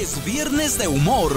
Es viernes de humor.